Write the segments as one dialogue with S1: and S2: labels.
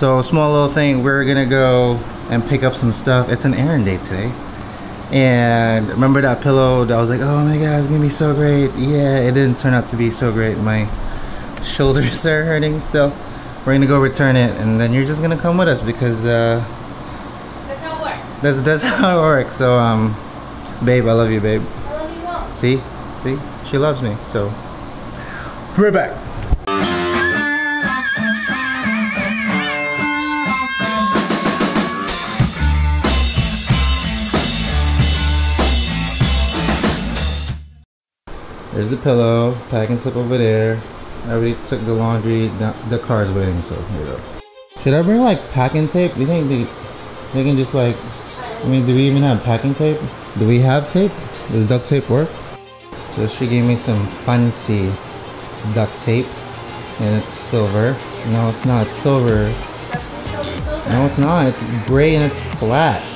S1: So small little thing, we're gonna go and pick up some stuff. It's an errand day today. And remember that pillow that I was like, oh my god, it's gonna be so great. Yeah, it didn't turn out to be so great. My shoulders are hurting still. We're gonna go return it and then you're just gonna come with us because uh,
S2: That's how it works.
S1: that's, that's how it works. So um, babe, I love you, babe.
S2: I love you all.
S1: See? See? She loves me. So we're back. The pillow, packing slip over there. I already took the laundry. The, car's waiting, so here we go. Should I bring like packing tape? You think they, they can just like, I mean, do we even have packing tape? Do we have tape? Does duct tape work? So she gave me some fancy duct tape and it's silver. No, it's not. It's silver. No, it's not. It's gray and it's flat.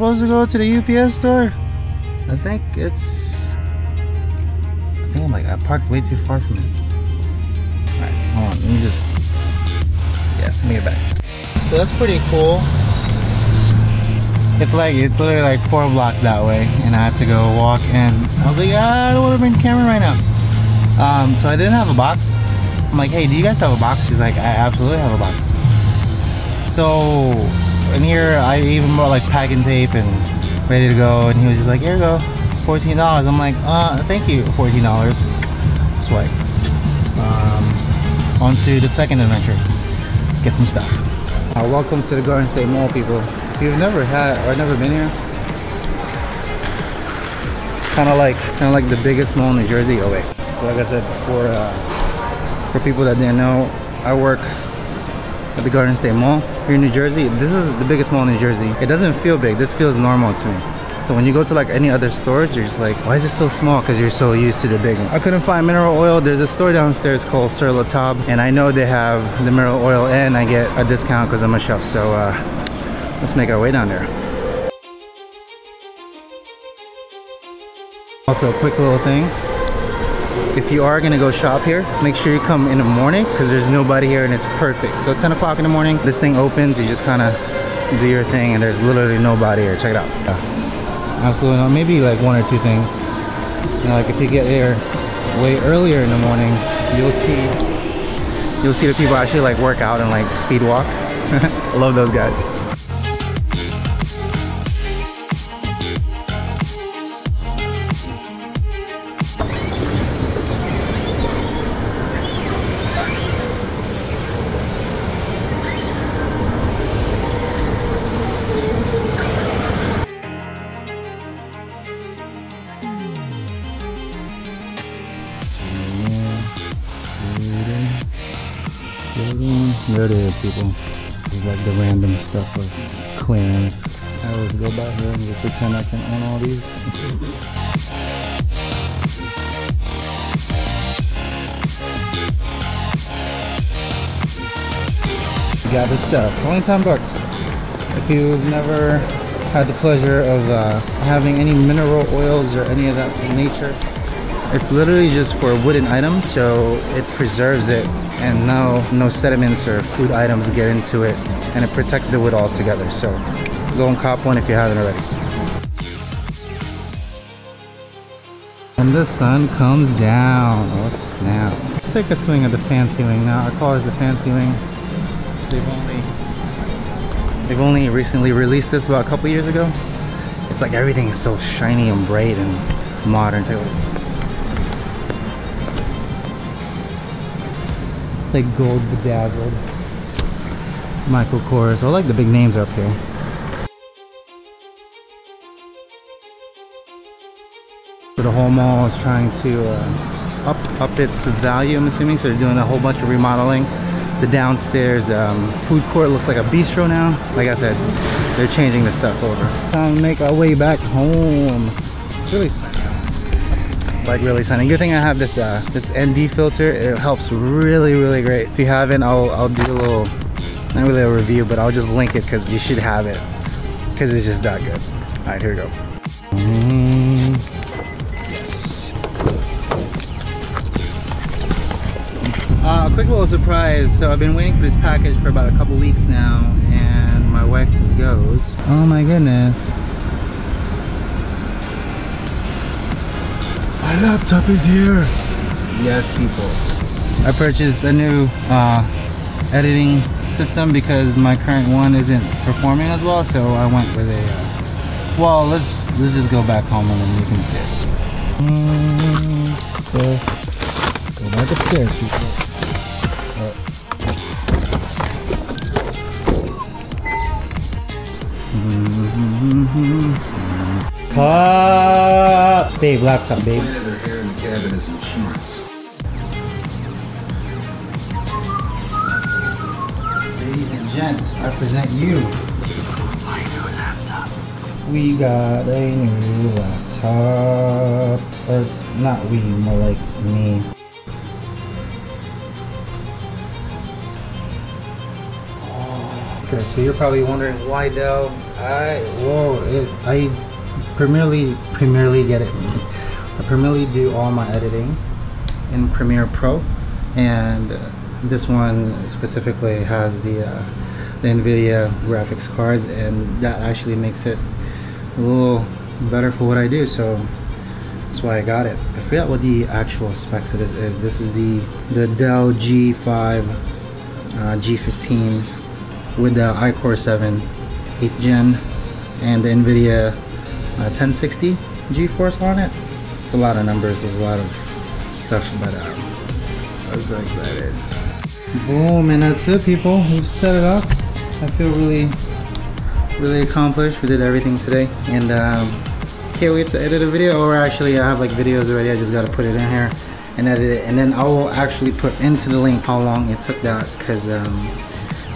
S1: Supposed to go to the UPS store. I think it's. I think I'm like I parked way too far from it. Alright, hold on. Let me just. Yeah, let me get back. So that's pretty cool. It's like it's literally like four blocks that way, and I had to go walk. And I was like, ah, I don't want to bring the camera right now. Um, so I didn't have a box. I'm like, hey, do you guys have a box? He's like, I absolutely have a box. So in here, I even brought like packing tape and ready to go. And he was just like, here you go, $14. I'm like, uh, thank you, $14. Swipe. Um, on to the second adventure. Get some stuff. Uh, welcome to the Garden State Mall, people. If you've never had or never been here, kind of like kind of like the biggest mall in New Jersey. Oh wait. So like I said, for uh, for people that didn't know, I work at the Garden State Mall here in New Jersey. This is the biggest mall in New Jersey. It doesn't feel big. This feels normal to me. So when you go to like any other stores, you're just like, why is it so small? Because you're so used to the big one. I couldn't find mineral oil. There's a store downstairs called Sur La Table, and I know they have the mineral oil, and I get a discount because I'm a chef. So uh, let's make our way down there. Also, a quick little thing. If you are gonna go shop here, make sure you come in the morning because there's nobody here and it's perfect. So 10 o'clock in the morning, this thing opens, you just kind of do your thing and there's literally nobody here. Check it out. Yeah. Absolutely not. Maybe like one or two things. You know, like if you get there way earlier in the morning, you'll see you'll see the people actually like work out and like speed walk. I love those guys. There it is, people. It's like the random stuff of clearance. I always go by here and just pretend I can own all these. Gather stuff. It's only 10 bucks. If you've never had the pleasure of uh, having any mineral oils or any of that nature, it's literally just for a wooden items, so it preserves it and no no sediments or food items get into it and it protects the wood altogether. So go and cop one if you haven't already. And the sun comes down. Oh snap. Let's take a swing at the fancy wing now. Our car is the fancy wing. They've only they've only recently released this about a couple years ago. It's like everything is so shiny and bright and modern. Take like gold bedazzled. Michael Kors. I like the big names up here. So the whole mall is trying to uh, up up its value. I'm assuming so they're doing a whole bunch of remodeling. The downstairs um, food court looks like a bistro now. Like I said, they're changing the stuff over. Time to make our way back home. It's really like really sunny. Good thing I have this uh, this ND filter. It helps really really great. If you haven't, I'll I'll do a little not really a review, but I'll just link it because you should have it because it's just that good. All right, here we go. Mm, yes. Uh, a quick little surprise. So I've been waiting for this package for about a couple weeks now, and my wife just goes. Oh my goodness.
S3: My laptop is here.
S1: Yes, people. I purchased a new uh, editing system because my current one isn't performing as well, so I went with a. Uh, well, let's let's just go back home and then you can see it.
S3: Mm, so, go back upstairs, people.
S1: Pop, babe, laptop, babe.
S4: Point of their hair in the cabin is insurance.
S1: Ladies and gents, I present you. We got a new laptop. Or not we, more like me. Oh, okay, so you're probably wondering why Dell. I whoa, it, I primarily primarily get it. I primarily do all my editing in Premiere Pro, and uh, this one specifically has the uh, the NVIDIA graphics cards, and that actually makes it a little better for what I do. So that's why I got it. I forgot what the actual specs of this is. This is the the Dell G5 uh, G15 with the iCore 7 8th gen and the NVIDIA uh, 1060 GeForce on it. It's a lot of numbers, there's a lot of stuff, but uh, I'm so excited. Boom, and that's it people. We've set it up. I feel really, really accomplished. We did everything today and um, can't wait to edit a video or actually I have like videos already. I just got to put it in here and edit it and then I will actually put into the link how long it took that because um,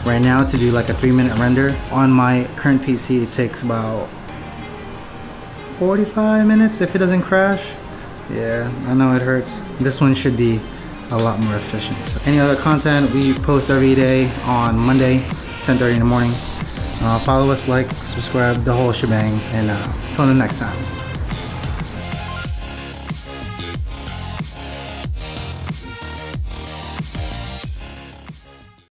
S1: right now to do like a three minute render on my current PC it takes about 45 minutes if it doesn't crash? Yeah I know it hurts. This one should be a lot more efficient. So any other content we post every day on Monday 10:30 in the morning uh, follow us like subscribe the whole shebang and uh, until the next time